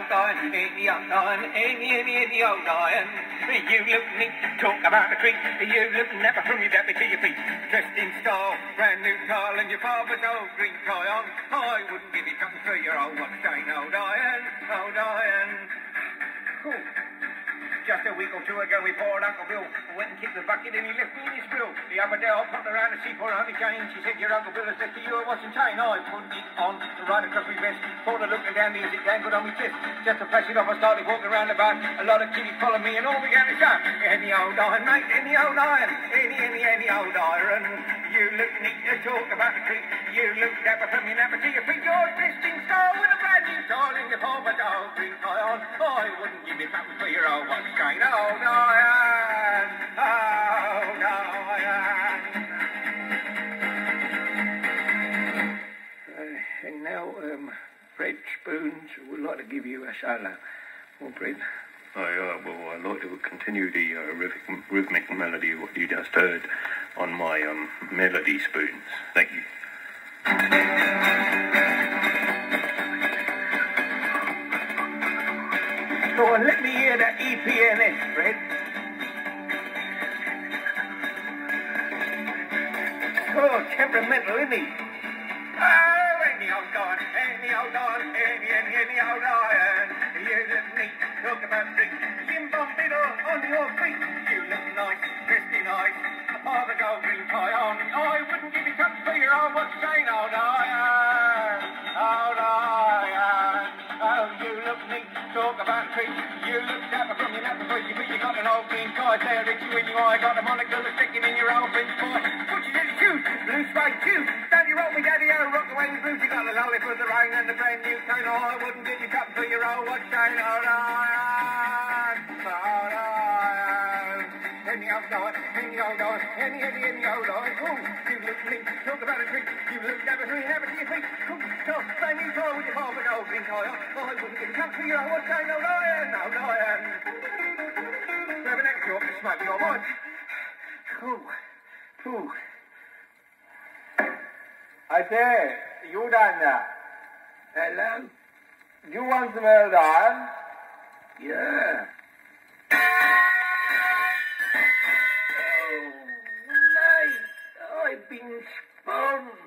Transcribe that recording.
iron, any, iron, any, any old iron. You look neat, talk about the treat. You look never from your deputy to your feet. Dressed in style, brand new tile, and your father's old green tie on. I wouldn't give you something for your old one chain, old iron, old iron. Cool. Just a week or two ago, we poured Uncle Bill. Went and kicked the bucket and he left me in his grill. I popped around to see poor Auntie Jane. She said, your Uncle Bill has left you a watch and chain. I put it on right across my vest. Thought of looking down the as it dangled on my chest. Just to flash it off, I started walking around the bar. A lot of kiddies followed me and all began to shout, any old iron, mate, any old iron. Any, any, any old iron. You look neat to talk about the treat. You look dapper from your napper to your feet. You're dressed with a brand new tile in your former dog green tie on. I wouldn't give you something for your old watch chain. Old iron, old now, um, Fred Spoons would like to give you a solo. Well, Fred. I, uh, well, I'd like to continue the uh, rhythmic, rhythmic melody of what you just heard on my um, melody spoons. Thank you. Go on, let me hear that EPNS, Fred. Oh, temperamental, isn't he? Oh, iron, any, any, any old iron. You look neat, talk about on your. You look nice, in nice. Oh, the gold green tie on. I wouldn't give you something for your watch chain, old iron. Old iron. Oh, you look neat, talk about treats. You look dapper from your napper voice. You think you got an old green tie there, Richie, when you I got a monocle sticking in Any old iron, any old iron, any, any, any old iron. Oh, you look neat, talk about a treat. You look who you never to your feet. Oh, so, brand new tie with your half an old on. Oh, I wouldn't give you something for your old watch chain, old iron, old iron. Grab an extra the smoke, your watch. Ooh, ooh. I say, you down there. Hello? You want some old iron? Yeah. expande